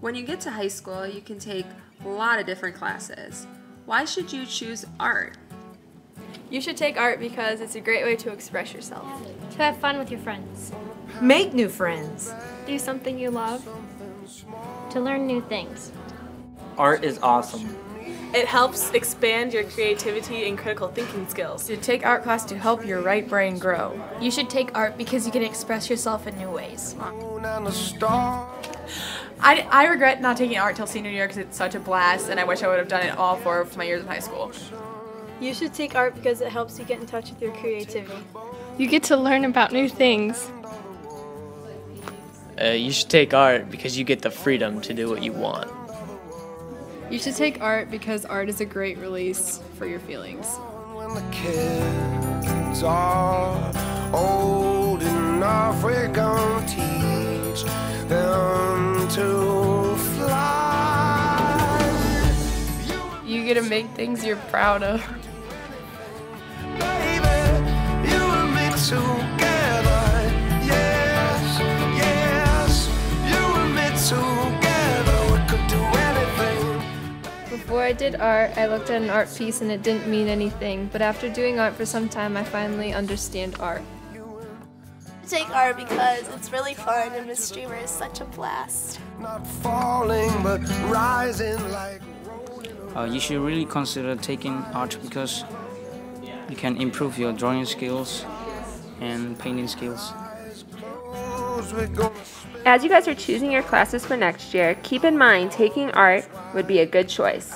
When you get to high school, you can take a lot of different classes. Why should you choose art? You should take art because it's a great way to express yourself. To have fun with your friends. Make new friends. Do something you love. To learn new things. Art is awesome. It helps expand your creativity and critical thinking skills. You take art class to help your right brain grow. You should take art because you can express yourself in new ways. I, I regret not taking art till senior year because it's such a blast and I wish I would have done it all four of my years in high school. You should take art because it helps you get in touch with your creativity. You get to learn about new things. Uh, you should take art because you get the freedom to do what you want. You should take art because art is a great release for your feelings. To fly. You get to make things you're proud of. Baby, you and me together. Yes, yes, you and me together. We could do anything. Before I did art, I looked at an art piece and it didn't mean anything, but after doing art for some time, I finally understand art. Take art because it's really fun and Miss Streamer is such a blast. Not falling, but rising like. Uh, you should really consider taking art because you can improve your drawing skills and painting skills. As you guys are choosing your classes for next year, keep in mind taking art would be a good choice.